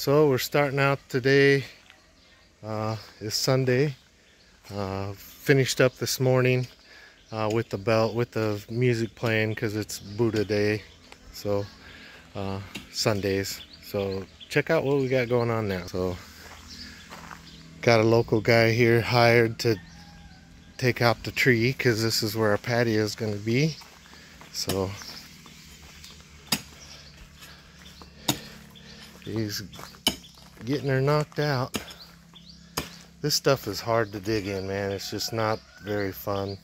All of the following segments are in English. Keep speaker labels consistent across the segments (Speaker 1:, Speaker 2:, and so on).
Speaker 1: So we're starting out today. Uh, it's Sunday. Uh, finished up this morning uh, with the belt, with the music playing because it's Buddha Day. So uh, Sundays. So check out what we got going on now. So got a local guy here hired to take out the tree because this is where our patio is going to be. So he's getting her knocked out. This stuff is hard to dig in, man. It's just not very fun.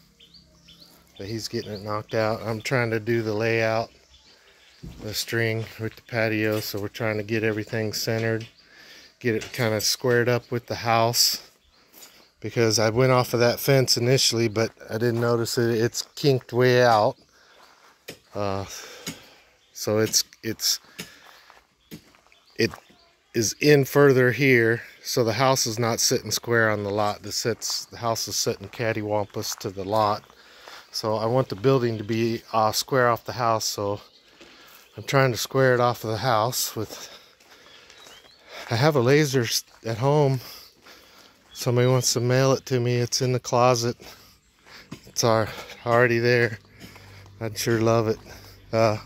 Speaker 1: But he's getting it knocked out. I'm trying to do the layout, the string with the patio. So we're trying to get everything centered, get it kind of squared up with the house. Because I went off of that fence initially, but I didn't notice it. It's kinked way out. Uh, so it's it's it is in further here so the house is not sitting square on the lot. The sits the house is sitting cattywampus to the lot. So I want the building to be uh, square off the house so I'm trying to square it off of the house with I have a laser at home. Somebody wants to mail it to me. It's in the closet. It's already there. I'd sure love it. Uh,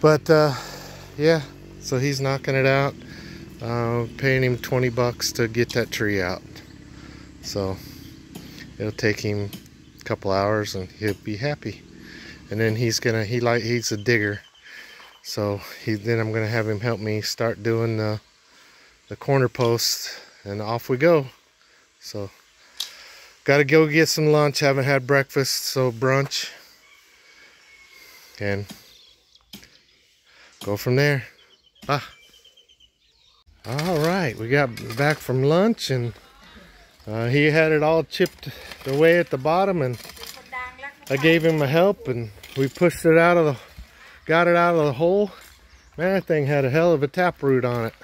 Speaker 1: but uh, yeah so he's knocking it out uh, paying him 20 bucks to get that tree out. So it'll take him a couple hours and he'll be happy. And then he's gonna he like he's a digger. So he then I'm gonna have him help me start doing the the corner posts and off we go. So gotta go get some lunch. Haven't had breakfast so brunch. And go from there ah all right, we got back from lunch and uh, he had it all chipped away at the bottom and I gave him a help and we pushed it out of the, got it out of the hole. Man, that thing had a hell of a taproot on it.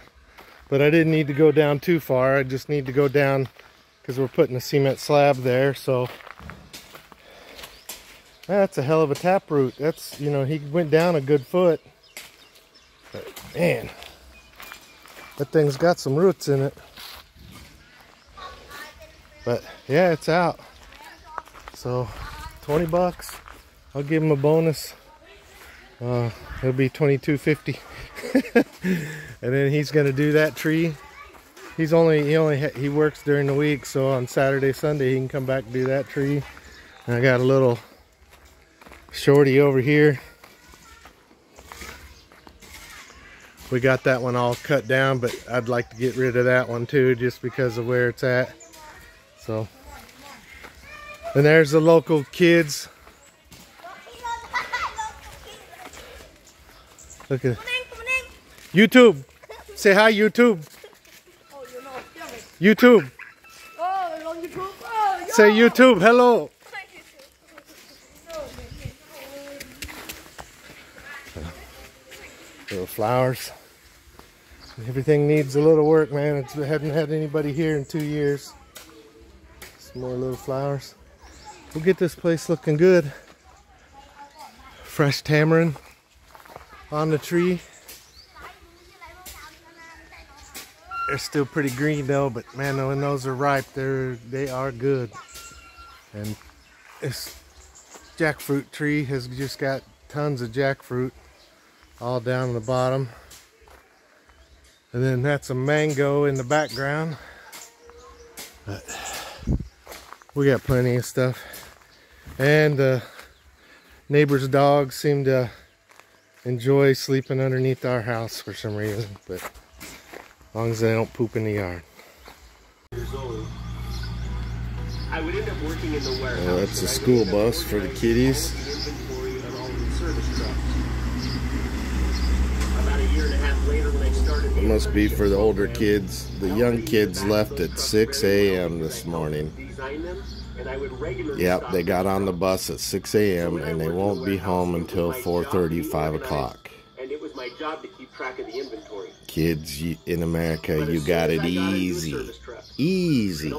Speaker 1: But I didn't need to go down too far. I just need to go down because we're putting a cement slab there. So that's a hell of a taproot. That's, you know, he went down a good foot. But man, that thing's got some roots in it. But yeah, it's out. So 20 bucks. I'll give him a bonus. Uh, it'll be 22.50. and then he's gonna do that tree. He's only he only he works during the week, so on Saturday, Sunday he can come back do that tree. And I got a little shorty over here we got that one all cut down but I'd like to get rid of that one too just because of where it's at. So and there's the local kids. Look at YouTube. Say hi YouTube. YouTube. Say YouTube hello. Little flowers Everything needs a little work, man. It's, I haven't had anybody here in two years. Some more little flowers. We'll get this place looking good. Fresh tamarind on the tree. They're still pretty green though, but man, when those are ripe, they're they are good. And this jackfruit tree has just got tons of jackfruit all down the bottom. And then that's a mango in the background. But we got plenty of stuff. And the neighbor's dogs seem to enjoy sleeping underneath our house for some reason. But as long as they don't poop in the yard. Well, that's a school bus for the kiddies. It must be for the older kids. The young kids left at 6 a.m. this morning. Yep, they got on the bus at 6 a.m. and they won't be home until 4.30, 5 o'clock. Kids in America, you got it easy. Easy.